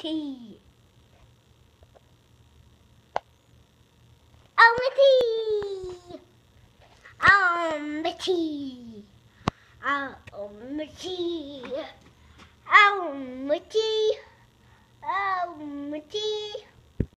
tea. On the tea. On the tea. Uh, on the tea. On the tea.